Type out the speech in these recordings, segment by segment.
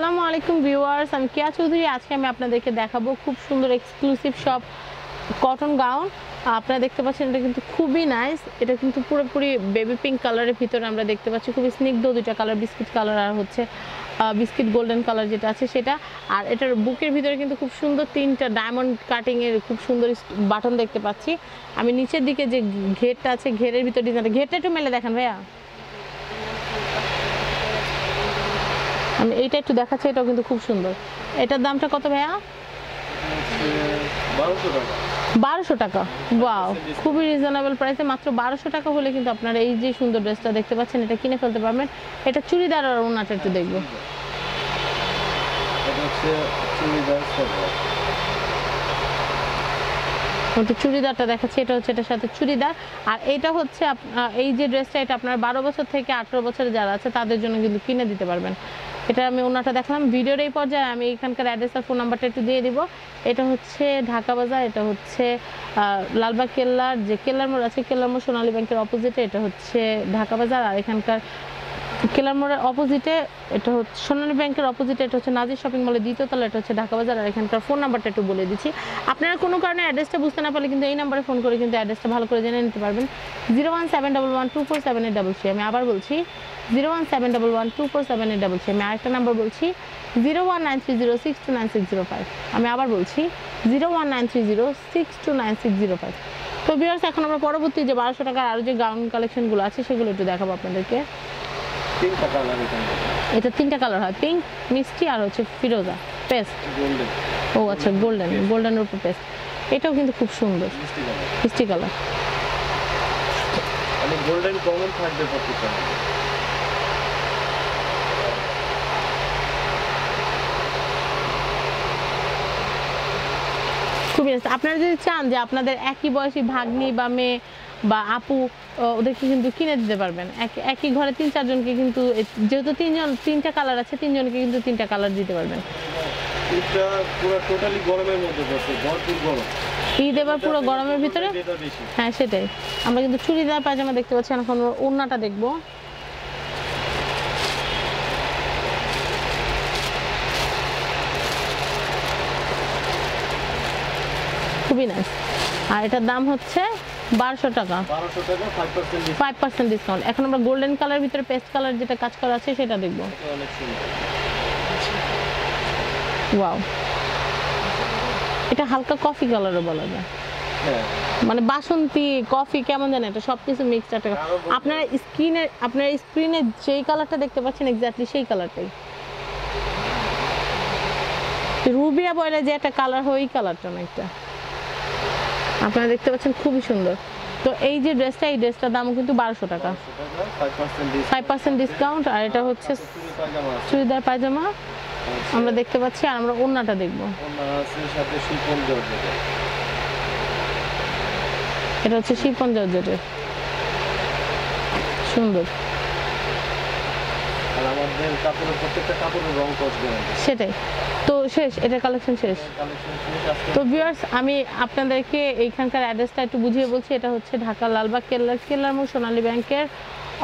আসসালামু আলাইকুম ভিউয়ার্স, আমি কেয়া চৌধুরী। আজকে আমি আপনাদেরকে দেখাবো খুব সুন্দর এক্সক্লুসিভ সব কটন গাউন আপনারা দেখতে পাচ্ছেন, এটা কিন্তু খুবই নাইস এটা কিন্তু পুরোপুরি বেবি পিঙ্ক কালারের ভিতরে আমরা দেখতে পাচ্ছি, খুবই স্নিগ্ধ দুইটা কালার বিস্কিট কালার আর হচ্ছে বিস্কিট গোল্ডেন কালার যেটা আছে সেটা। আর এটার বুকের ভিতরে কিন্তু খুব সুন্দর তিনটা ডায়মন্ড কাটিংয়ের খুব সুন্দর বাটন দেখতে পাচ্ছি। আমি নিচের দিকে যে ঘেরটা আছে, ঘেরের ভিতরে ডিজাইনটা ঘেরটা একটু মেলে দেখেন ভাইয়া। আমি এইটা একটু দেখাচ্ছি, এটাও কিন্তু খুব সুন্দর। এটার দামটা কত ভাইয়া? বারোশো টাকা। ওয়াও খুবই রিজনেবল প্রাইসে মাত্র বারোশো টাকা হলে কিন্তু আপনারা এই যে সুন্দর ড্রেসটা দেখতে পাচ্ছেন, এটা কিনে ফেলতে পারবেন। এটা চুড়িদার আর ওনাটা একটু দেখব। চুড়িদারটা দেখাচ্ছি, এটা হচ্ছে এটার সাথে চুড়িদার। আর এটা হচ্ছে এই যে ড্রেসটা এটা আপনার বারো বছর থেকে আঠেরো বছরের যারা আছে, তাদের জন্য কিন্তু কিনে দিতে পারবেন। এটা আমি ওনাটা দেখলাম। ভিডিওর এই পর্যায়ে আমি এখানকার অ্যাড্রেস আর ফোন নাম্বারটা একটু দিয়ে দিব। এটা হচ্ছে ঢাকা বাজার, এটা হচ্ছে লালবাগ কেল্লার, যে কেল্লার মোড় আছে, কেল্লার মোড় সোনালী ব্যাংকের অপোজিটে এটা হচ্ছে ঢাকা বাজার। আর এখানকার কেলার মোড়ের অপোজিটে এটা হচ্ছে, সোনালী ব্যাংকের অপোজিটে এটা হচ্ছে নাজির শপিং মলের দ্বিতীয় তলা, এটা হচ্ছে ঢাকা বাজার, আর এখানকার ফোন নাম্বারটা একটু বলে দিচ্ছি। আপনারা কোনো কারণে অ্যাড্রেসটা বুঝতে না পারলে কিন্তু এই নাম্বারে ফোন করে কিন্তু অ্যাড্রেসটা ভালো করে জেনে নিতে পারবেন। Zero one seven double one two four seven eight double three আমি আবার বলছি zero one seven double one two four seven eight double three আমি আরেকটা নাম্বার বলছি zero one nine three zero six two nine six zero five আমি আবার বলছি zero one nine three zero six two nine six zero five তো বিয়ার্স এখন আমরা পরবর্তী যে বারোশো টাকার আরও যে গাউন কালেকশনগুলো আছে, সেগুলো একটু দেখাবো আপনাদেরকে। তিনটা কালার এটা তিনটা কালার হয় পিঙ্ক মিষ্টি আর হচ্ছে ফিরোজা পেস্ট। গোল্ডেন ও আচ্ছা গোল্ডেন গোল্ডেনের উপর পেস্ট। এটাও কিন্তু খুব সুন্দর। মিষ্টি কালার মানে গোল্ডেন কমন থাকবে প্রত্যেকটা। খুবই। আপনারা যদি চান যে আপনাদের একই বয়সী ভাগ্নি বা মেয়ে বা আপু ওদেরকে কিন্তু কিনে দিতে পারবেন। এক- একই ঘরে তিন চারজনকে কিন্তু যেহেতু তিনজন তিনটা কালার আছে তিনজনকে কিন্তু তিনটা কালার দিতে পারবেন। ঈদ এবার পুরো গরমের ভিতরে? হ্যাঁ সেটাই। আমরা কিন্তু চুড়িদার পায়জামা দেখতে পাচ্ছি এখন ওড়নাটা দেখব। খুবই নাইস আর এটার দাম হচ্ছে বারোশো টাকা। ফাইভ পার্সেন্ট ডিসকাউন্ট এখন আমরা গোল্ডেন কালার ভিতরে পেস্ট কালার যেটা কাজ করা আছে সেটা দেখব। ওয়াও এটা হালকা কফি কালারও বলা যায়। হ্যাঁ। মানে বাসন্তী কফি কেমন জানেন এটা সব কিছু মিক্সড একটা আপনার স্ক্রিনে আপনার স্ক্রিনে যেই কালারটা দেখতে পাচ্ছেন এক্স্যাক্টলি সেই কালারটাই রুবিয়া বয়লে যে একটা কালার হয় ওই কালারটা অনেকটা আপনারা দেখতে পাচ্ছেন খুবই সুন্দর। তো এই যে ড্রেসটা এই ড্রেসটার দাম কিন্তু বারোশো টাকা। ফাইভ পার্সেন্ট ডিসকাউন্ট আর এটা হচ্ছে চুড়িদার পায়জামা। আমরা দেখতে পাচ্ছি আর আমরা ওড়নাটা দেখব। এটা হচ্ছে শিপন জর্জেটের। সুন্দর। আর আমাদের কাপড়ের প্রত্যেকটা কাপড়ের রং কস সেটাই। তো শেষ এটা কালেকশন শেষ? তো ভিউয়ার্স আমি আপনাদেরকে এইখানকার অ্যাড্রেসটা একটু বুঝিয়ে বলছি এটা হচ্ছে ঢাকা লালবাগ কেল্লার কেল্লার মোড় সোনালী ব্যাংকের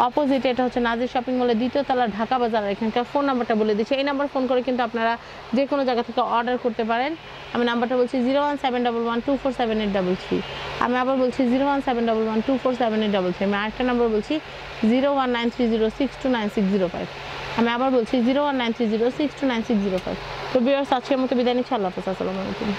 অপোজিটে এটা হচ্ছে নাজির শপিং মলের দ্বিতীয় তলা ঢাকা বাজার এখানকার ফোন নাম্বারটা বলে দিচ্ছি। এই নাম্বার ফোন করে কিন্তু আপনারা যে কোনো জায়গা থেকে অর্ডার করতে পারেন। আমি নাম্বারটা বলছি zero one seven double one two four seven eight double three আমি আবার বলছি zero one seven double one two four seven eight double three আমি আরেকটা নাম্বার বলছি zero one nine three zero six two nine six zero five আমি আবার বলছি zero one nine three zero six two nine six zero five তো বিয়ার্স আজকের মতো বিদায় নিচ্ছি। আল্লাহ হাফেজ। আসসালামু আলাইকুম।